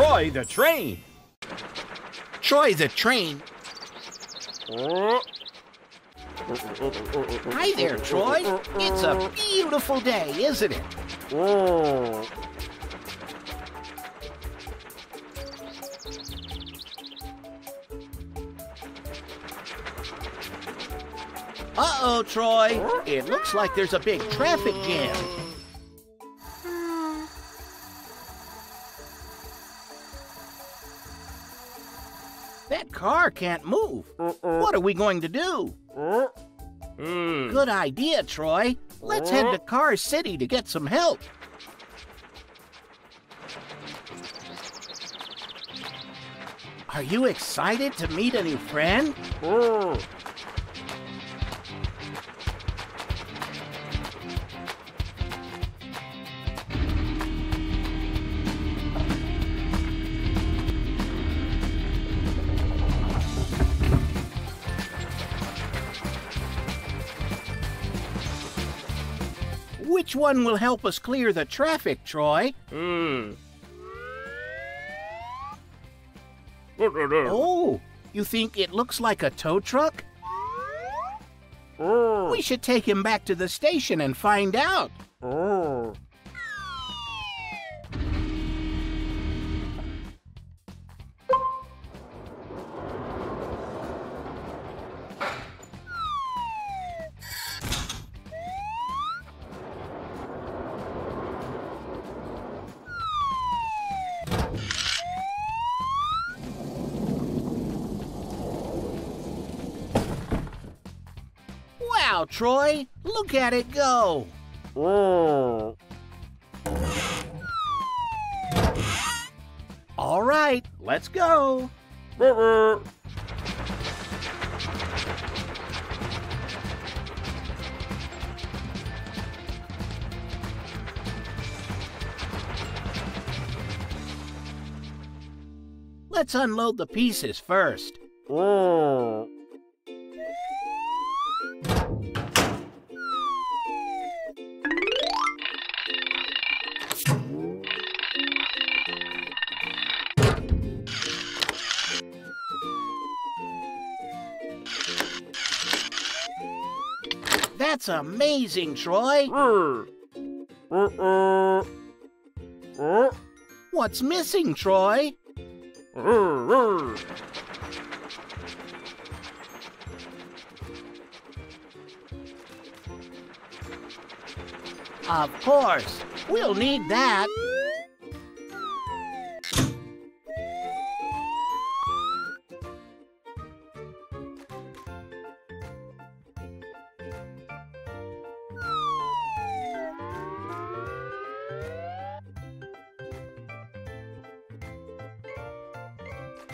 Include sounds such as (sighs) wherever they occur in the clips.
Troy the train. Troy the train. Hi there, Troy. It's a beautiful day, isn't it? Uh-oh, Troy. It looks like there's a big traffic jam. Car can't move. What are we going to do? Hmm. Good idea, Troy. Let's head to Car City to get some help. Are you excited to meet a new friend? Hmm. Which one will help us clear the traffic, Troy? Hmm. Oh, you think it looks like a tow truck? Hmm. We should take him back to the station and find out. Wow, Troy, look at it go. Hmm. All right, let's go. Let's unload the pieces first. That's amazing, Troy. What's missing, Troy? Of course. We'll need that.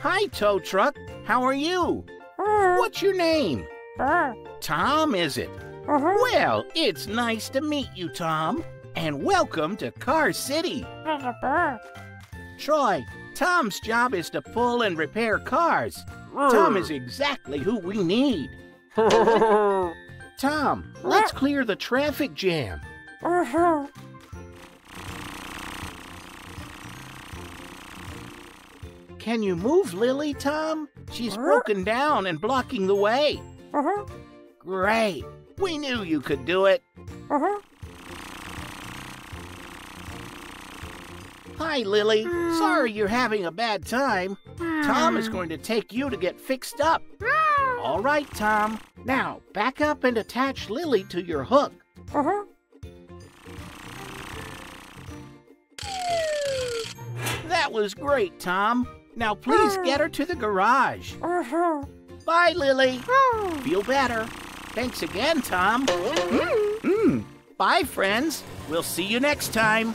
Hi, tow truck. How are you? Uh-huh. What's your name? Uh-huh. Tom, is it? Uh-huh. Well, it's nice to meet you, Tom. And welcome to Car City. Troy, Tom's job is to pull and repair cars. Tom uh. is exactly who we need. (laughs) Tom, let's uh. clear the traffic jam. Can you move Lily, Tom? She's broken down and blocking the way. Uh-huh. Great. We knew you could do it. Uh-huh. Hi, Lily. Mm. Sorry you're having a bad time. Tom is mm. going to take you to get fixed up. Mm. All right, Tom. Now, back up and attach Lily to your hook. Uh-huh. That was great, Tom. Now please get her to the garage. Bye, Lily. (sighs) Feel better. Thanks again, Tom. Mm. Bye, friends. We'll see you next time.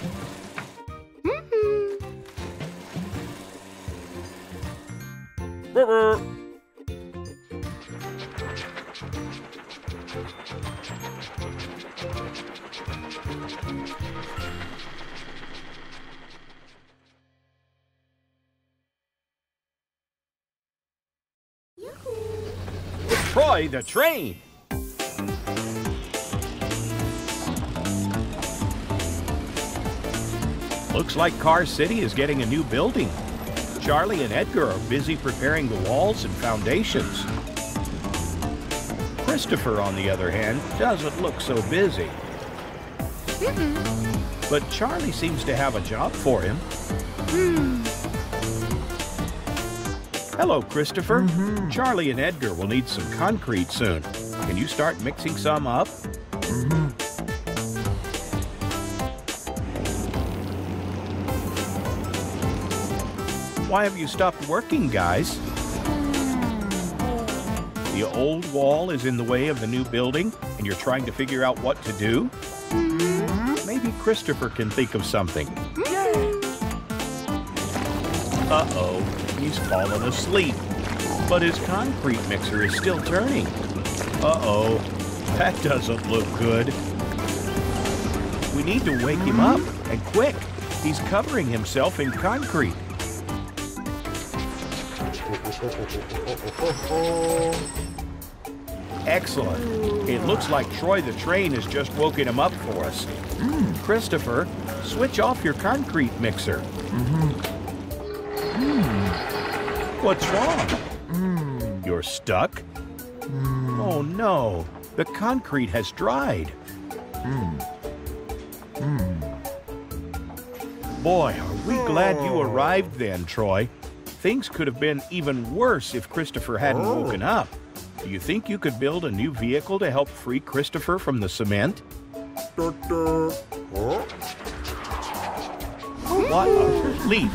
Troy the train. Looks like Car City is getting a new building. Charlie and Edgar are busy preparing the walls and foundations. Christopher, on the other hand, doesn't look so busy. But Charlie seems to have a job for him. Hmm. Hello, Christopher. Mm-hmm. Charlie and Edgar will need some concrete soon. Can you start mixing some up? Mm-hmm. Why have you stopped working, guys? Mm-hmm. The old wall is in the way of the new building, and you're trying to figure out what to do? Maybe Christopher can think of something. Uh-oh, he's fallen asleep. But his concrete mixer is still turning. Uh-oh, that doesn't look good. We need to wake him up, and quick. He's covering himself in concrete. Excellent. It looks like Troy the train has just woken him up for us. Hmm. Christopher, switch off your concrete mixer. Mm-hmm. What's wrong? Hmm. You're stuck? Hmm. Oh no, the concrete has dried. Hmm. Boy, are we glad you oh. arrived then, Troy. Things could have been even worse if Christopher hadn't oh. woken up. Do you think you could build a new vehicle to help free Christopher from the cement? What a relief.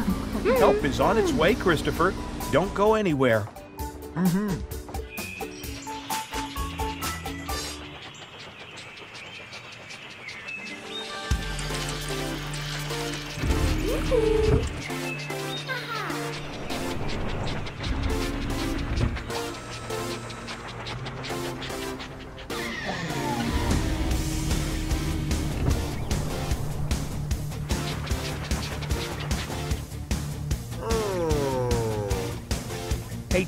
Help is on its way, Christopher. Don't go anywhere. Hey,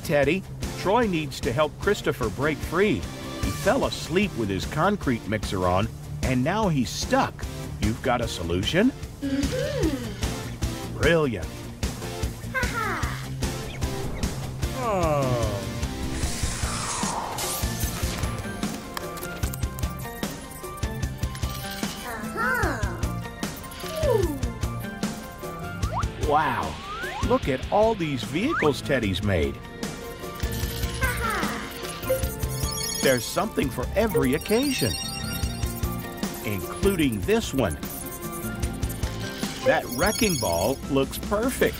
Teddy. Troy needs to help Christopher break free. He fell asleep with his concrete mixer on, and now he's stuck. You've got a solution? Mm-hmm. Brilliant. Oh. Wow. Look at all these vehicles Teddy's made. There's something for every occasion, including this one. That wrecking ball looks perfect.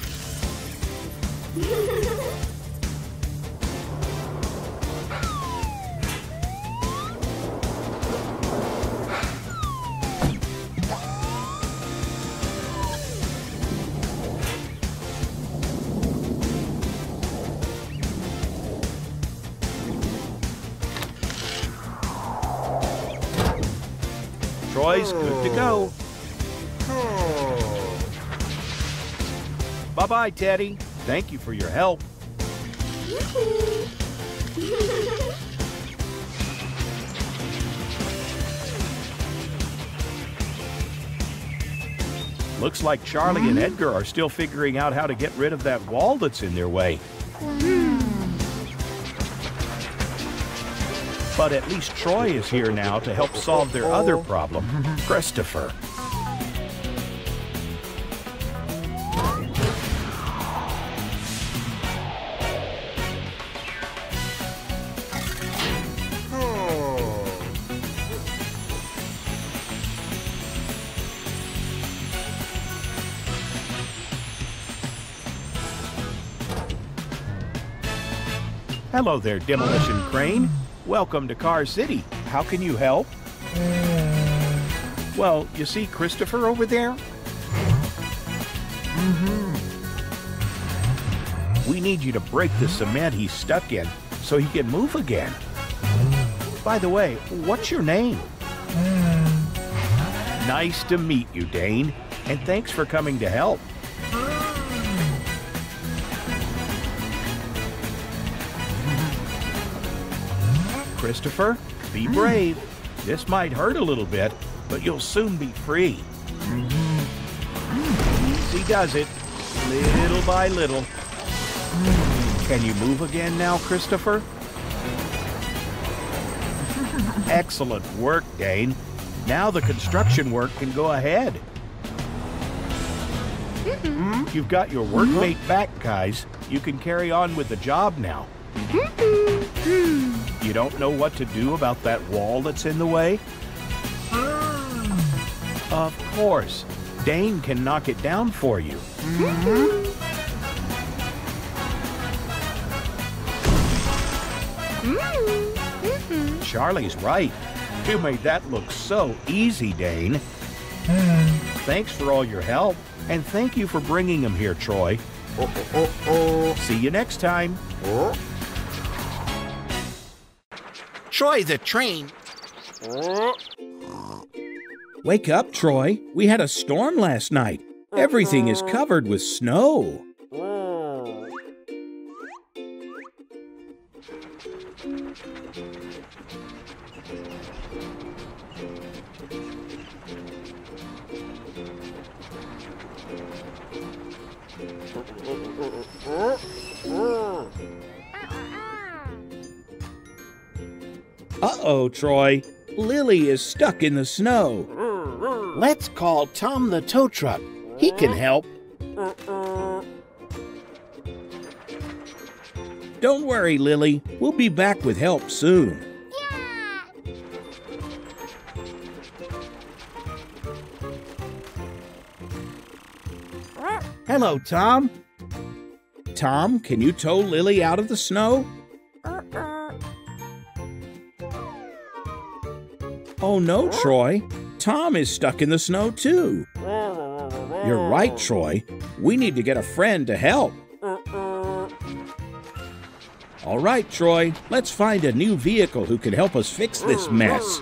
Troy's good to go. Bye bye, Teddy. Thank you for your help. Looks like Charlie and mm-hmm. Edgar are still figuring out how to get rid of that wall that's in their way. But at least Troy is here now to help solve their other problem, Christopher. Hello there, Demolition Crane. Welcome to Car City. How can you help? Well, you see Christopher over there? Mm-hmm. We need you to break the cement he's stuck in so he can move again. By the way, what's your name? Nice to meet you, Dane, and thanks for coming to help. Christopher, be mm. brave. This might hurt a little bit, but you'll soon be free. Mm-hmm. Easy does it, little by little. Can you move again now, Christopher? (laughs) Excellent work, Dane. Now the construction work can go ahead. Mm-hmm. You've got your workmate mm-hmm. back, guys. You can carry on with the job now. You don't know what to do about that wall that's in the way? Ah. Of course. Dane can knock it down for you. Mm-hmm. Mm-hmm. Charlie's right. You made that look so easy, Dane. (sighs) Thanks for all your help, and thank you for bringing him here, Troy. Oh, oh, oh, See you next time. Troy the train. Wake up, Troy. We had a storm last night. Everything is covered with snow. Uh, uh, uh. Uh oh, Troy. Lily is stuck in the snow. Let's call Tom the tow truck. He can help. Don't worry, Lily. We'll be back with help soon. Yeah. Hello, Tom. Tom, can you tow Lily out of the snow? Oh no, Troy. Tom is stuck in the snow too. You're right, Troy. We need to get a friend to help. All right, Troy, let's find a new vehicle who can help us fix this mess.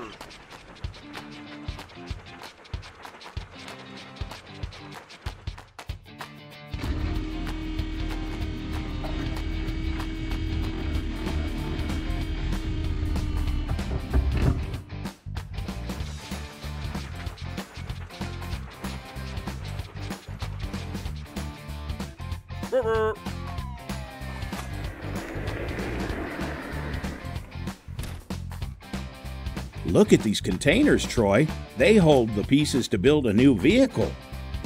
Look at these containers, Troy. They hold the pieces to build a new vehicle.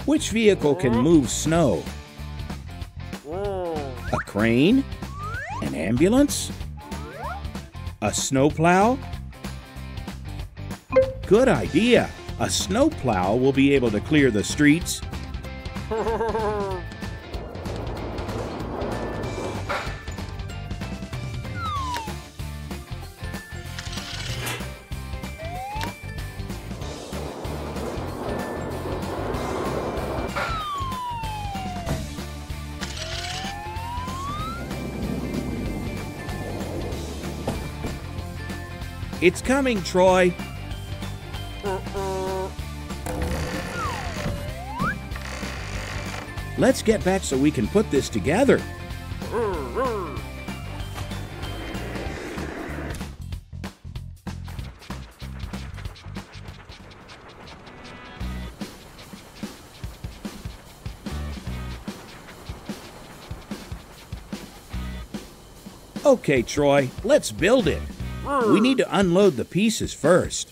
Which vehicle can move snow? Hmm. A crane? An ambulance? A snowplow? Good idea. A snowplow will be able to clear the streets. (laughs) It's coming, Troy. Let's get back so we can put this together. Okay, Troy, let's build it. We need to unload the pieces first.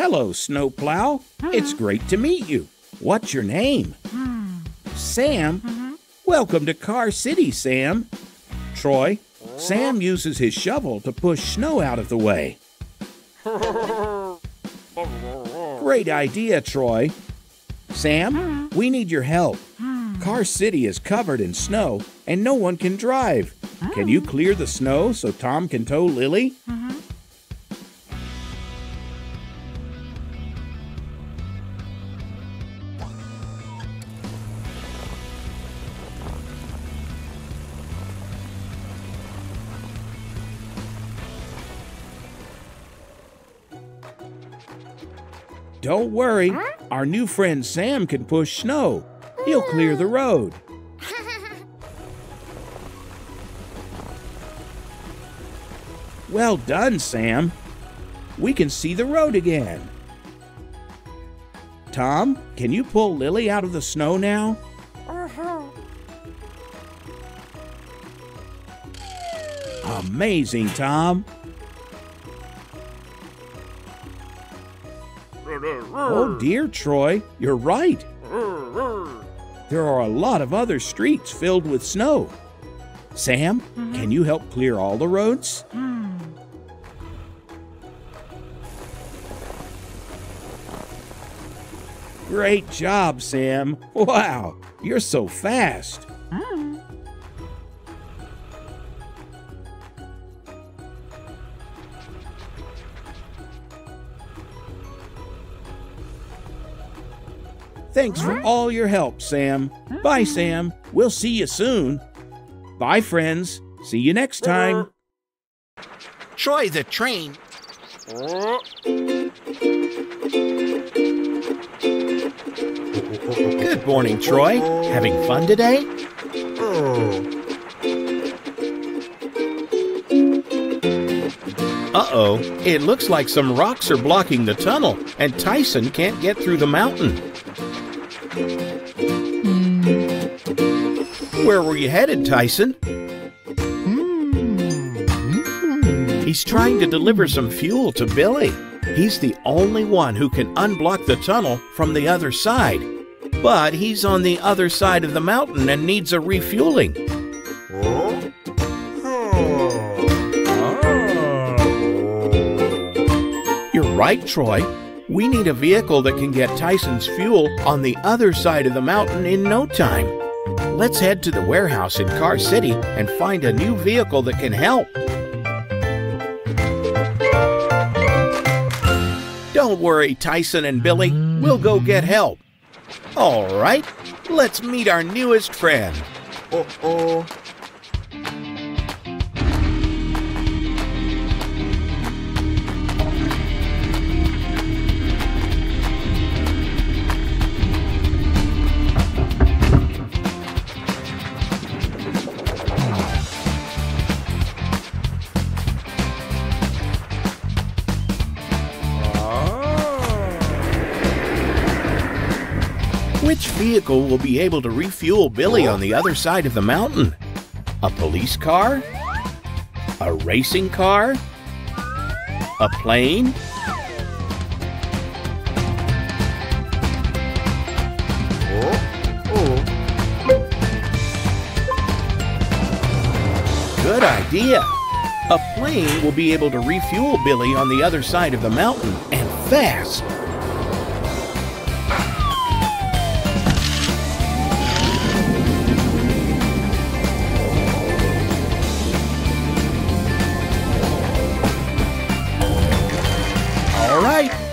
Hello, Snowplow. It's great to meet you. What's your name? Hmm. Sam? Mm-hmm. Welcome to Car City, Sam. Troy, Sam uses his shovel to push snow out of the way. (laughs) Great idea, Troy. Sam, hmm. we need your help. Hmm. Car City is covered in snow and no one can drive. Can you oh. clear the snow so Tom can tow Lily? Don't worry, our new friend Sam can push snow. He'll clear the road. (laughs) Well done, Sam. We can see the road again. Tom, can you pull Lily out of the snow now? Uh-huh. Amazing, Tom. Mm. dear, Troy, you're right. Mm-hmm. There are a lot of other streets filled with snow. Sam, mm-hmm. can you help clear all the roads? Mm. Great job, Sam. Wow, you're so fast. Mm. Thanks for all your help, Sam. Bye, mm. Sam. We'll see you soon. Bye, friends. See you next time. Troy the train. Good morning, Troy. Having fun today? Uh-oh, it looks like some rocks are blocking the tunnel, and Tyson can't get through the mountain. Where were you headed, Tyson? He's trying to deliver some fuel to Billy. He's the only one who can unblock the tunnel from the other side. But he's on the other side of the mountain and needs a refueling. You're right, Troy. We need a vehicle that can get Tyson's fuel on the other side of the mountain in no time. Let's head to the warehouse in Car City and find a new vehicle that can help. Don't worry, Tyson and Billy. We'll go get help. All right, let's meet our newest friend. Uh-oh. Vehicle will be able to refuel Billy on the other side of the mountain? A police car? A racing car? A plane? Oh, oh. Good idea. A plane will be able to refuel Billy on the other side of the mountain and fast.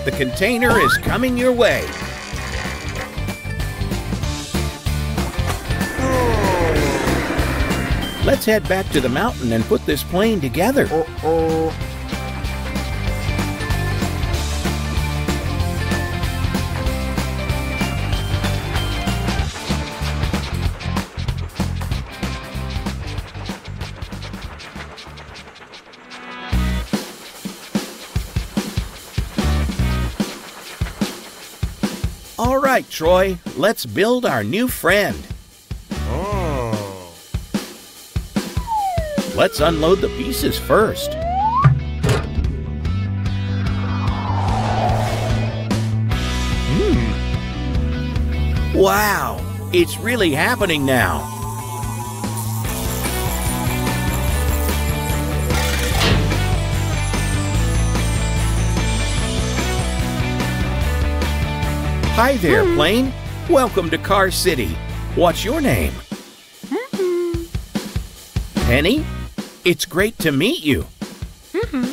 The container is coming your way. Let's head back to the mountain and put this plane together. Uh-oh. All right, Troy, let's build our new friend. Oh. Let's unload the pieces first. Hmm. Wow, it's really happening now. Hi there, hmm. plane. Welcome to Car City. What's your name? Hmm. Penny? It's great to meet you. Hmm.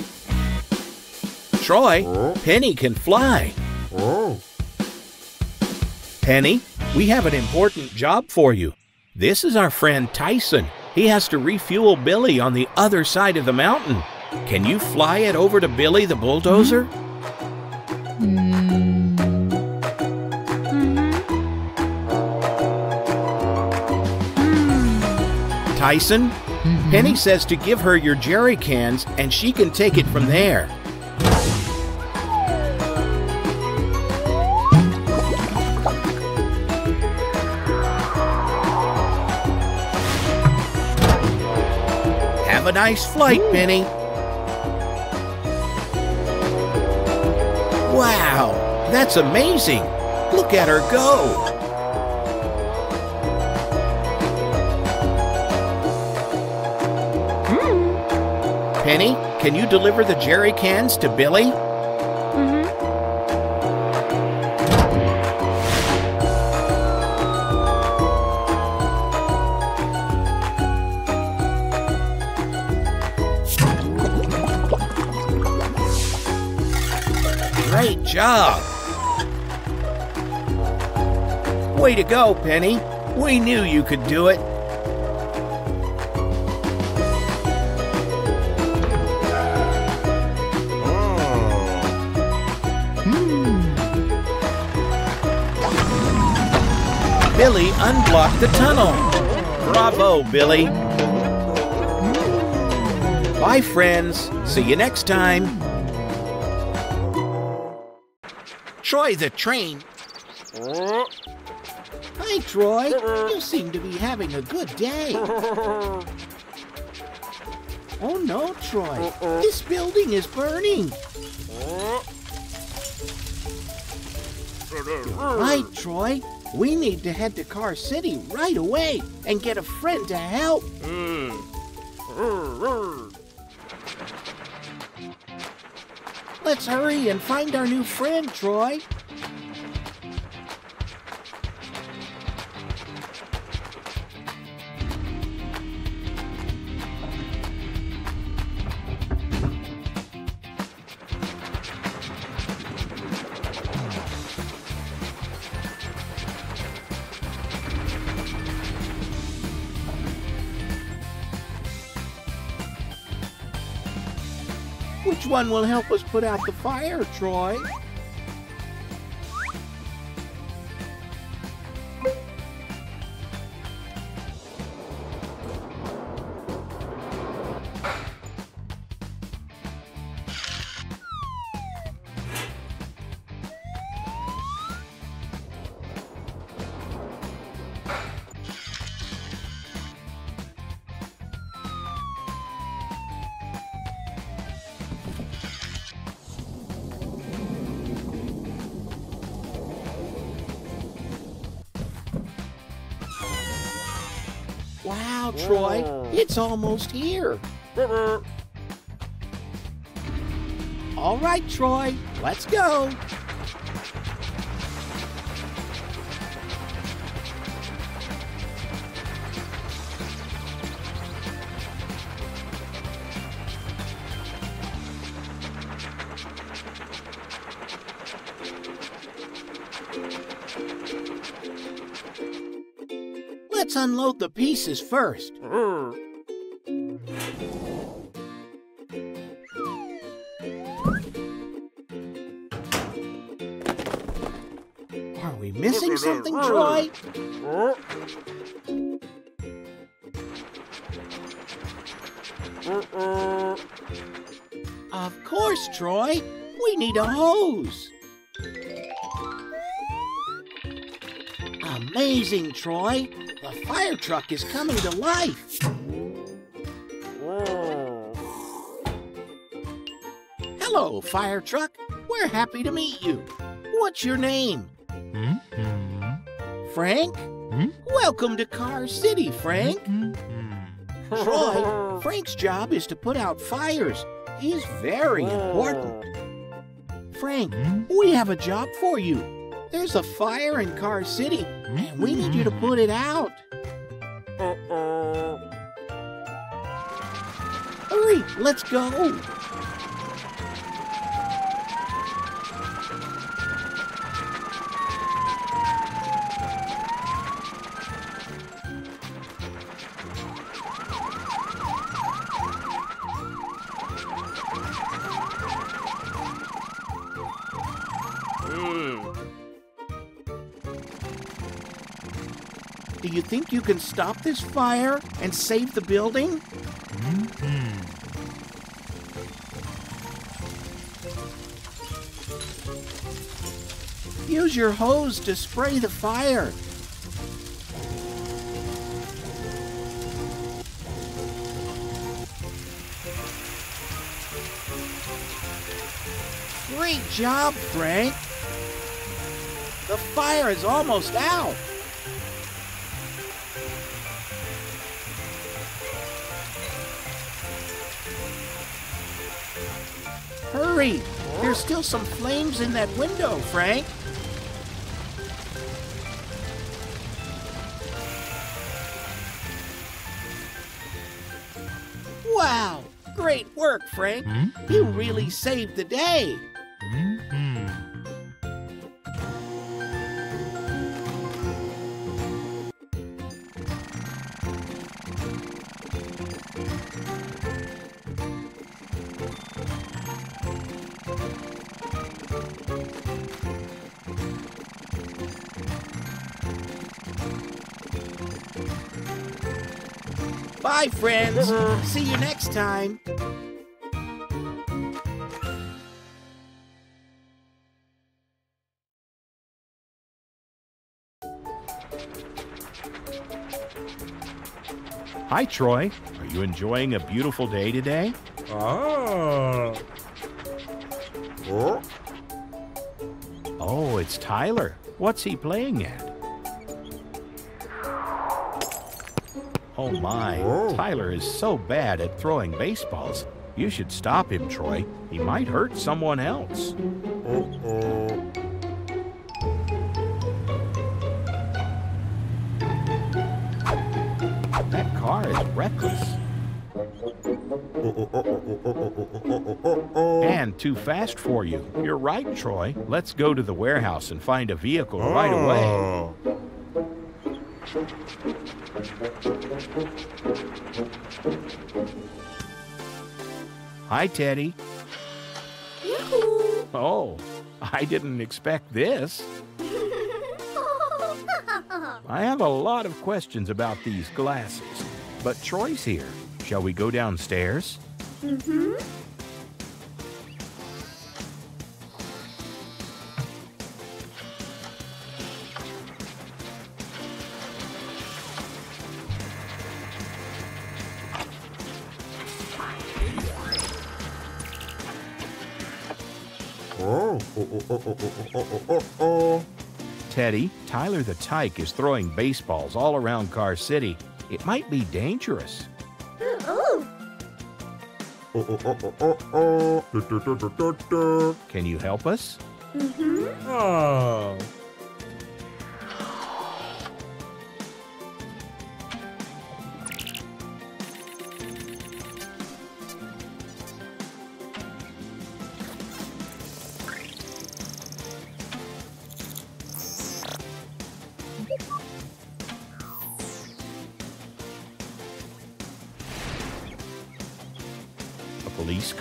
Troy, Oh. Penny can fly. Oh. Penny, we have an important job for you. This is our friend Tyson. He has to refuel Billy on the other side of the mountain. Can you fly it over to Billy the bulldozer? Tyson. Mm-hmm. Penny says to give her your jerry cans and she can take it from there. Have a nice flight, Penny. Wow, that's amazing. Look at her go. Penny, can you deliver the jerry cans to Billy? Mm-hmm. Great job! Way to go, Penny. We knew you could do it. Billy unblocked the tunnel. Bravo, Billy. Bye, friends. See you next time. Troy the train. Hi, Troy. You seem to be having a good day. Oh no, Troy. This building is burning. Right, Troy. We need to head to Car City right away and get a friend to help. Hmm. Let's hurry and find our new friend, Troy. One will help us put out the fire, Troy? Wow, Troy, it's almost here. All right, Troy, let's go. Unload the pieces first. Are we missing something, Troy? Of course, Troy. We need a hose. Amazing, Troy. The fire truck is coming to life. Hello, fire truck. We're happy to meet you. What's your name? Mm-hmm. Frank? Hmm? Welcome to Car City, Frank. Mm-hmm. Troy, Frank's job is to put out fires. He's very important. Frank, hmm? we have a job for you. There's a fire in Car City, and we need you to put it out. Hurry, let's go. Do you think you can stop this fire and save the building? Hmm. Use your hose to spray the fire. Great job, Frank. The fire is almost out. There's still some flames in that window, Frank. Wow! Great work, Frank. Hmm? You really saved the day. Hmm? Hmm? Bye, friends. See you next time. Hi, Troy. Are you enjoying a beautiful day today? Ah. Oh. Oh, it's Tyler. What's he playing at? Oh my, Tyler is so bad at throwing baseballs. You should stop him, Troy. He might hurt someone else. Uh-oh. That car is reckless. And too fast for you. You're right, Troy. Let's go to the warehouse and find a vehicle right away. Oh. Hi, Teddy. Oh, I didn't expect this. (laughs) I have a lot of questions about these glasses, but Troy's here. Shall we go downstairs? Oh. oh, oh, oh, oh, oh, oh, oh. Teddy, Tyler the Tyke is throwing baseballs all around Car City. It might be dangerous. Can you help us? Mm-hmm. Oh.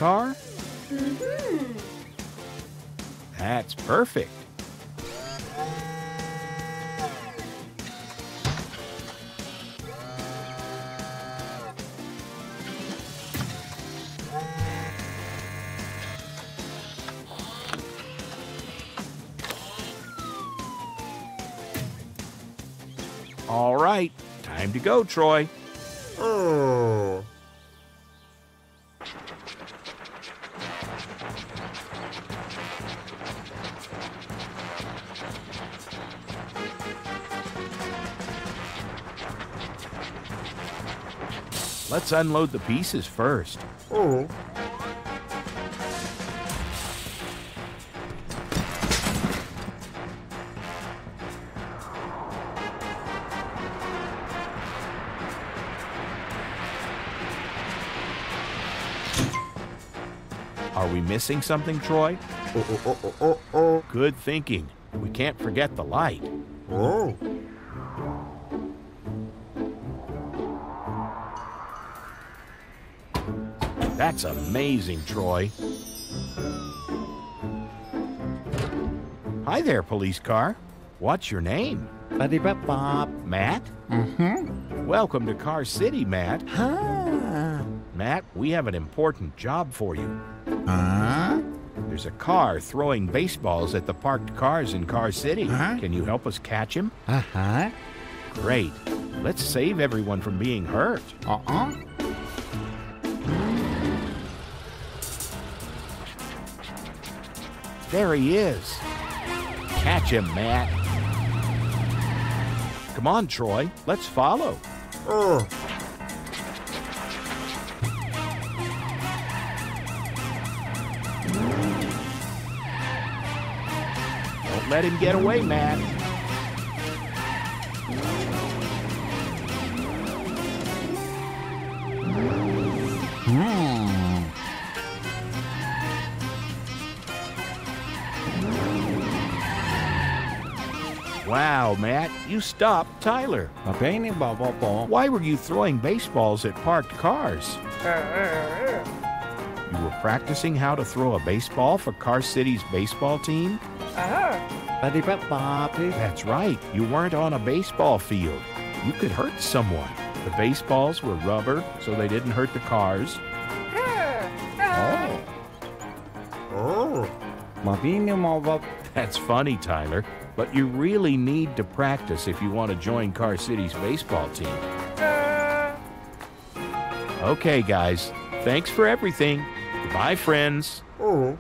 A police car? Mm-hmm. That's perfect. All right, time to go, Troy. Oh. Let's unload the pieces first. Oh. Are we missing something, Troy? Oh. Oh. Oh. Oh. Oh. Oh. Good thinking. We can't forget the light. Oh. That's amazing, Troy. Hi there, police car. What's your name? Buddy bop. Mat? Mm-hmm. Welcome to Car City, Mat. Huh? Mat, we have an important job for you. Huh? There's a car throwing baseballs at the parked cars in Car City. Huh? Can you help us catch him? Uh-huh. Great. Let's save everyone from being hurt. Uh-uh. There he is. Catch him, Mat. Come on, Troy. Let's follow. Don't let him get away, Mat. Wow, Mat, you stopped Tyler. Why were you throwing baseballs at parked cars? You were practicing how to throw a baseball for Car City's baseball team? Uh-huh. Buddy bop bop. That's right, you weren't on a baseball field. You could hurt someone. The baseballs were rubber, so they didn't hurt the cars. Uh-huh. Oh. oh, Mabini bop bop. That's funny, Tyler, but you really need to practice if you want to join Car City's baseball team. Okay, guys, thanks for everything. Goodbye, friends. oh.